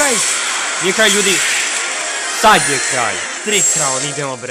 kraj? Nije kraj ljudi. Sad je kraj. Tri krao, idemo bre.